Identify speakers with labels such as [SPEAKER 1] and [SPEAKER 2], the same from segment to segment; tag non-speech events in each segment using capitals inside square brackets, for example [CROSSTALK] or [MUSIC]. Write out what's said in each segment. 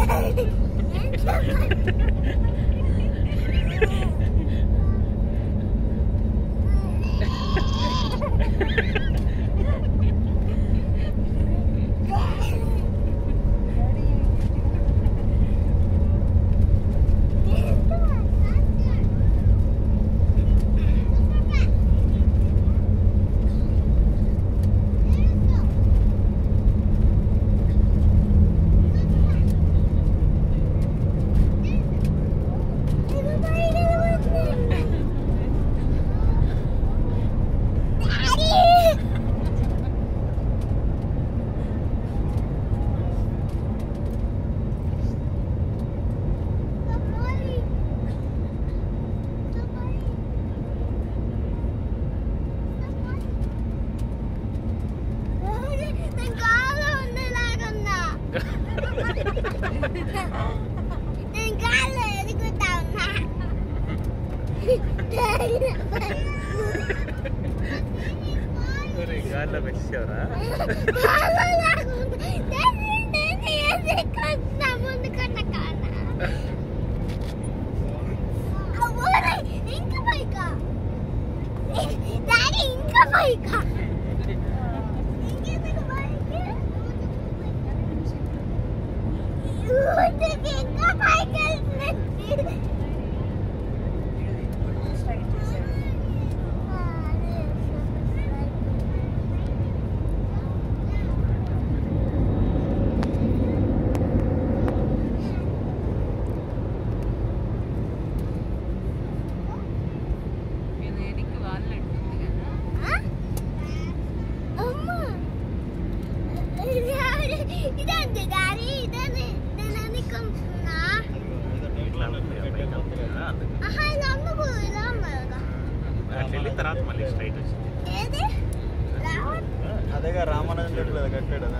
[SPEAKER 1] [LAUGHS] Yay! regala vai chorar. Daddy, inka
[SPEAKER 2] boy isso తర్వాత మళ్ళీ straight వచ్చింది.
[SPEAKER 3] అదేగా రామానుజన్ చెట్టు కదా కట్టాడు అది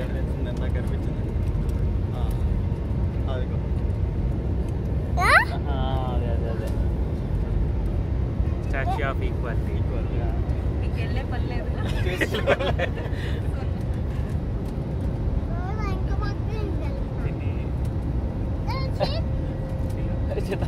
[SPEAKER 3] కనిపించింది నాకు కనిపించింది. అదిగో?
[SPEAKER 1] ఆ,
[SPEAKER 3] అదే అదే అదే.
[SPEAKER 2] స్టాచ్యూ ఆఫ్ ఈక్వాలిటీ
[SPEAKER 3] ఈక్వల్
[SPEAKER 4] నీకు వెళ్ళే పని లేదు. [LAUGHS] てた